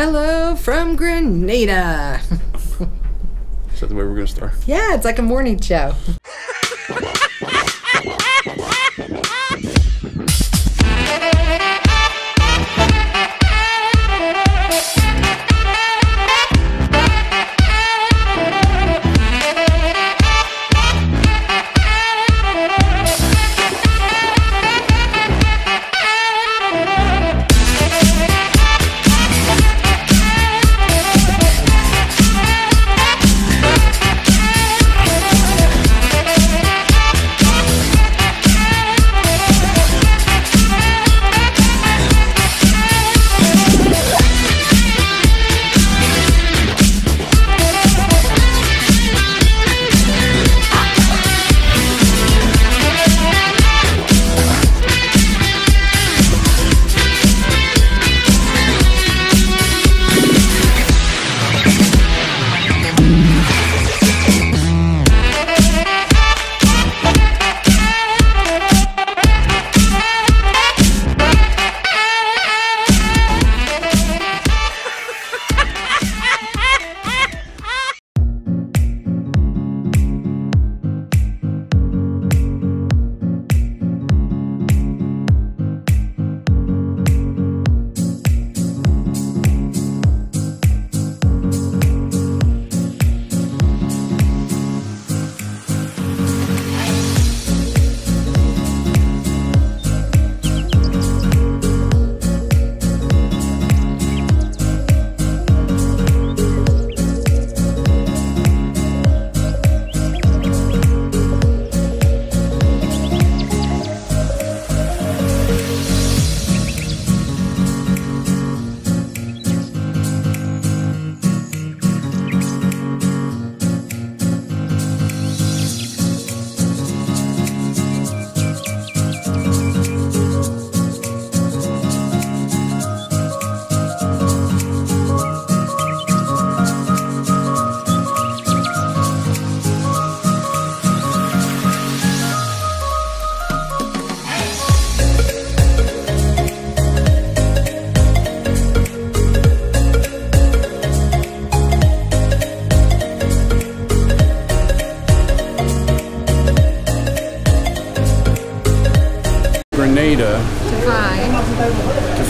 Hello from Grenada. Is that the way we're gonna start? Yeah, it's like a morning show.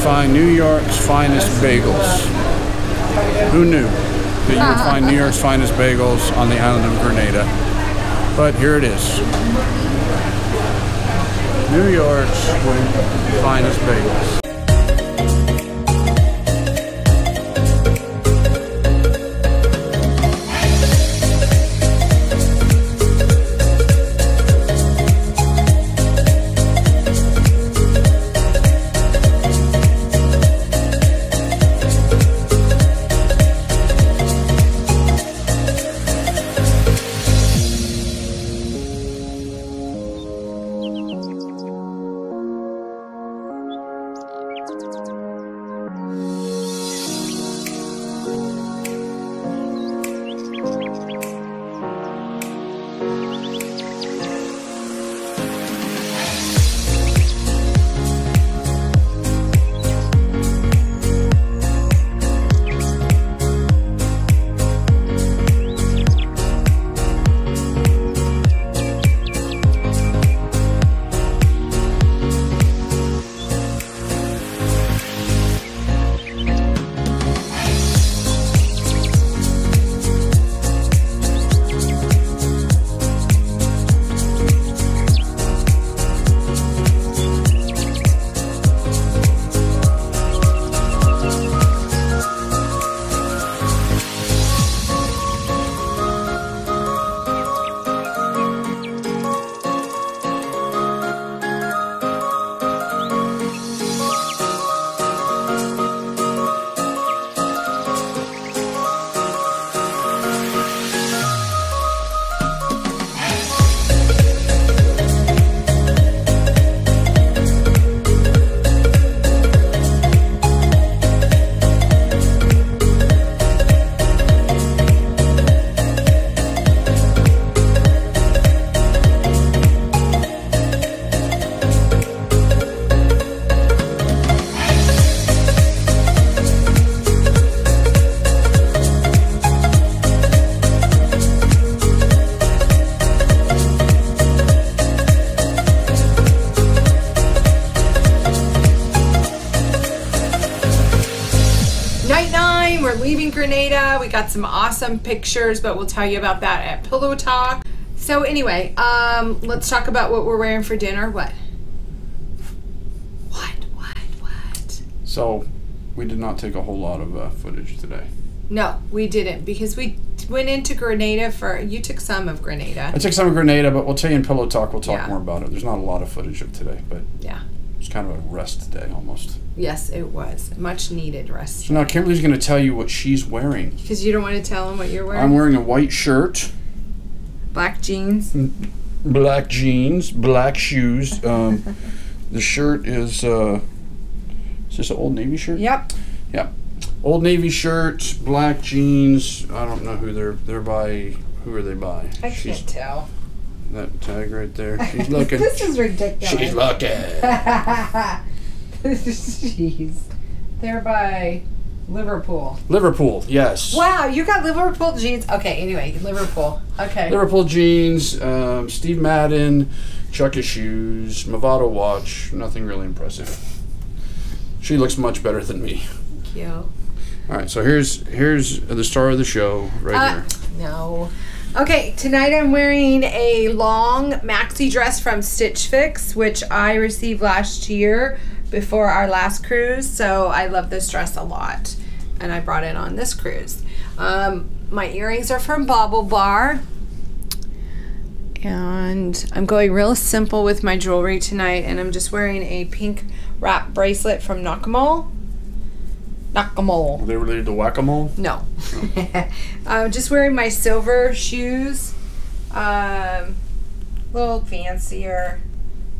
find New York's finest bagels. Who knew that you would find New York's finest bagels on the island of Grenada? But here it is. New York's finest bagels. Got some awesome pictures, but we'll tell you about that at Pillow Talk. So anyway, um, let's talk about what we're wearing for dinner. What? What? What? What? So, we did not take a whole lot of uh, footage today. No, we didn't because we went into Grenada for. You took some of Grenada. I took some of Grenada, but we'll tell you in Pillow Talk, we'll talk Yeah. more about it. There's not a lot of footage of today, but Yeah. It's kind of a rest day almost. Yes, it was much needed rest. So now Kimberly's going to tell you what she's wearing. Because you don't want to tell them what you're wearing. I'm wearing a white shirt, Black jeans. black jeans, black shoes. Um, the shirt is, uh, is this an Old Navy shirt? Yep. Yeah. Old Navy shirt, black jeans. I don't know who they're they're by. Who are they by? I She's can't tell. That tag right there. She's looking. this is ridiculous. She's looking. Jeez. They're by Liverpool. Liverpool, yes. Wow, you got Liverpool jeans. Okay, anyway, Liverpool. Okay. Liverpool jeans, um, Steve Madden, Chukka shoes, Movado watch. Nothing really impressive. She looks much better than me. Cute. All right, so here's here's the star of the show right Uh, here. no. Okay, tonight I'm wearing a long maxi dress from Stitch Fix, which I received last year before our last cruise. So I love this dress a lot, and I brought it on this cruise. Um, my earrings are from BaubleBar. And I'm going real simple with my jewelry tonight, and I'm just wearing a pink wrap bracelet from Nakamol. Nakamol. Are they related to whack-a-mole? No. I'm just wearing my silver shoes. Um, a little fancier.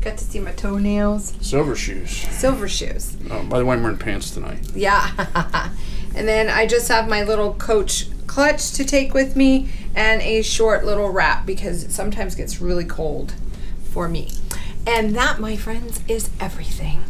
Got to see my toenails. Silver shoes. Silver shoes. Oh, by the way, I'm wearing pants tonight. Yeah. and then I just have my little coach clutch to take with me and a short little wrap because it sometimes gets really cold for me. And that, my friends, is everything.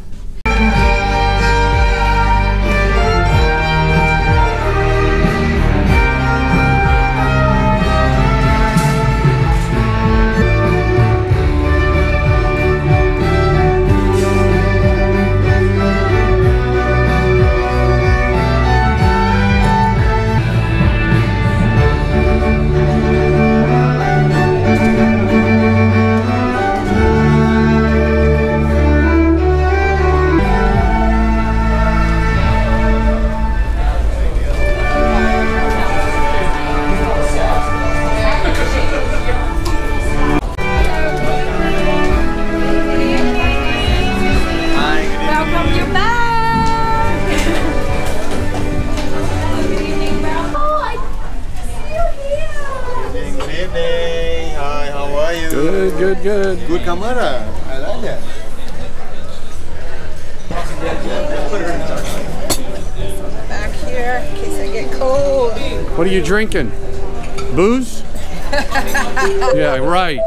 Good, good, good. Good camera. I like it. Back here in case I get cold. What are you drinking? Booze? yeah, right.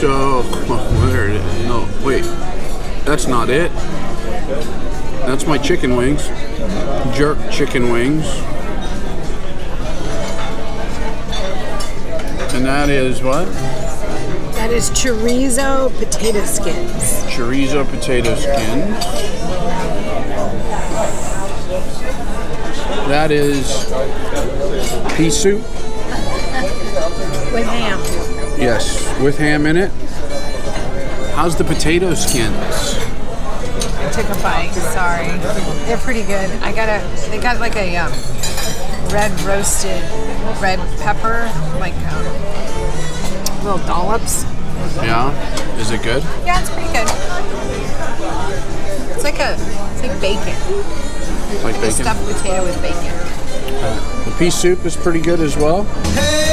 So, where it is? No, wait. That's not it. That's my chicken wings. Jerk chicken wings. And that is what? That is chorizo potato skins. chorizo potato skins. That is pea soup. With ham. Yes, with ham in it. How's the potato skins? I took a bite. Sorry. They're pretty good. I got a. They got like a um, red roasted red pepper, like um, little dollops. Yeah, is it good? Yeah, it's pretty good. It's like a. It's like bacon. Like A bacon. stuffed potato with bacon. The pea soup is pretty good as well. I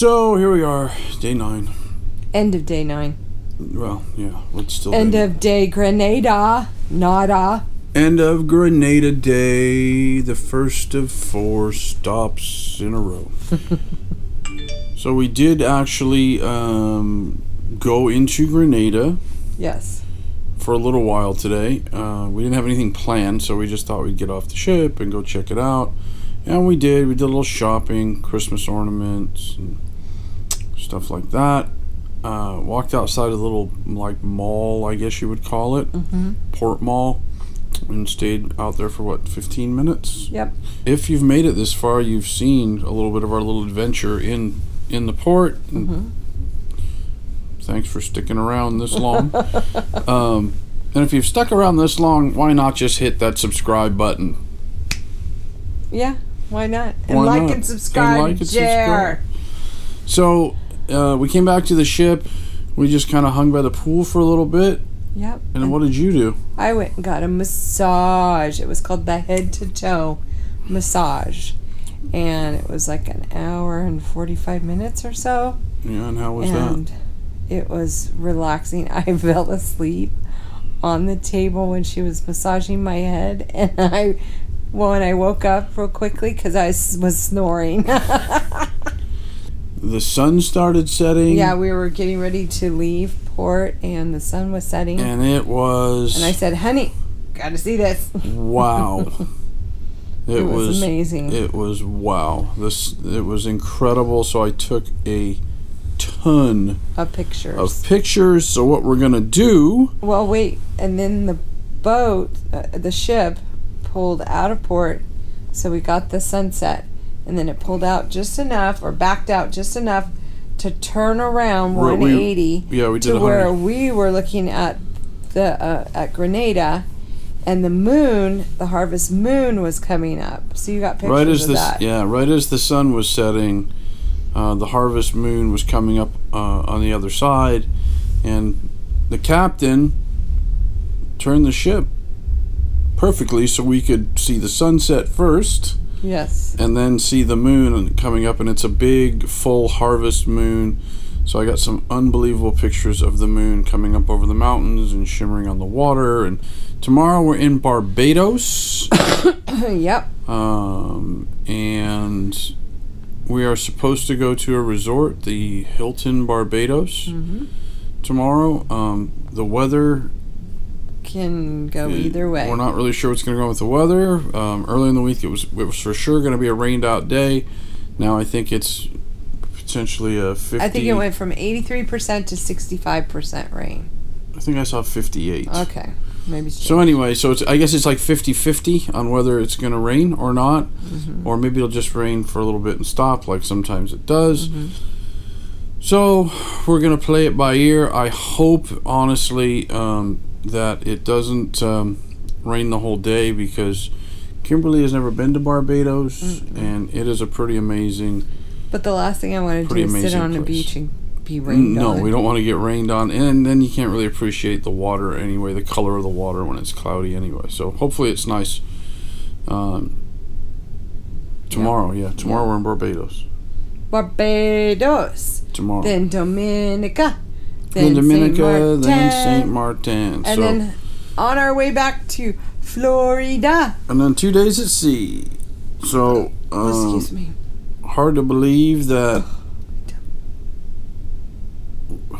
So here we are, day nine. End of day nine. Well, yeah, it's still End day- of day Grenada. Nada. End of Grenada Day, the first of four stops in a row. so we did actually um, go into Grenada Yes. for a little while today. Uh, we didn't have anything planned, so we just thought we'd get off the ship and go check it out. And we did. We did a little shopping, Christmas ornaments, and stuff like that. Uh, walked outside a little like mall, I guess you would call it, Mm-hmm. Port Mall, and stayed out there for what 15 minutes. Yep. If you've made it this far, you've seen a little bit of our little adventure in in the port. Mm-hmm. Thanks for sticking around this long. um, and if you've stuck around this long, why not just hit that subscribe button? Yeah. Why not? And Why like not? and subscribe. And like and share. So uh, we came back to the ship. We just kind of hung by the pool for a little bit. Yep. And then what did you do? I went and got a massage. It was called the head to toe massage. And it was like an hour and 45 minutes or so. Yeah, and how was that? and it was relaxing. I fell asleep on the table when she was massaging my head. And I, when I woke up real quickly because I was snoring. The sun started setting. yeah, we were getting ready to leave port and the sun was setting. And it was. And I said, honey, gotta see this. wow. It, It was was amazing. It was wow. This it was incredible. So I took a ton Of pictures. of pictures. So what we're gonna do? Well, wait, and then the boat, uh, the ship, pulled out of port, so we got the sunset, and then it pulled out just enough, or backed out just enough, to turn around Where we- 180 Yeah, we did to a where we were looking at the uh, at Grenada, and the moon, the harvest moon, was coming up. So you got pictures Right as of the that. yeah, right as the sun was setting, uh, the harvest moon was coming up uh, on the other side, and the captain turned the ship perfectly so we could see the sunset first. Yes. and then see the moon coming up and it's a big full harvest moon so i got some unbelievable pictures of the moon coming up over the mountains and shimmering on the water and tomorrow we're in barbados yep. um, and we are supposed to go to a resort the hilton barbados Mm-hmm. tomorrow um, the weather Can go Uh, either way. We're not really sure what's going to go on with the weather. Um, early in the week, it was it was for sure going to be a rained out day. Now I think it's potentially a fifty. I think it went from 83% to 65% rain. I think I saw fifty-eight. Okay. Maybe So anyway, so it's I guess it's like 50-50 on whether it's going to rain or not, Mm-hmm. or maybe it'll just rain for a little bit and stop, like sometimes it does. Mm-hmm. So we're going to play it by ear. I hope, honestly, um, that it doesn't um, rain the whole day because Kimberly has never been to Barbados, and it is a pretty amazing. But the last thing I want to do is sit on a beach and be rained no, on. we don't want to get rained on, and then you can't really appreciate the water anyway, the color of the water when it's cloudy anyway. So hopefully it's nice. Um, tomorrow, yeah, tomorrow we're in Barbados. Barbados, Tomorrow, then Dominica, then Dominica, then Saint Martin, Martin. and so, then on our way back to Florida. and then two days at sea. So, um, Excuse me. hard to believe that.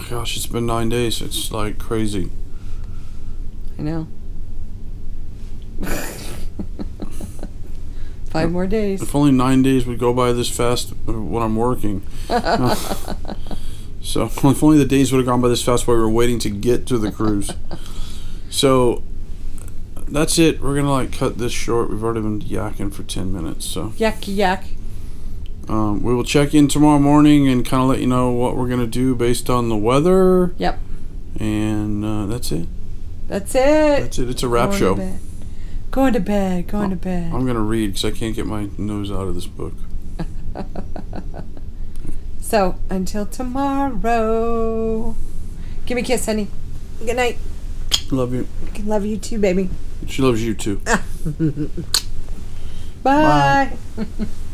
Gosh, it's been nine days. It's like crazy. I know. Five more days. If only nine days would go by this fast uh, when I'm working. so if only the days would have gone by this fast while we were waiting to get to the cruise. So that's it. We're gonna like cut this short. We've already been yakking for ten minutes. So Yak yak. um, we will check in tomorrow morning and kind of let you know what we're gonna do based on the weather. Yep. And uh, that's it. That's it. That's it. It's a wrap Going show. To. Going to bed. Going to bed. I'm gonna read because I can't get my nose out of this book. So until tomorrow. Give me a kiss, honey. Good night. Love you. Love you too, baby. She loves you too. Bye.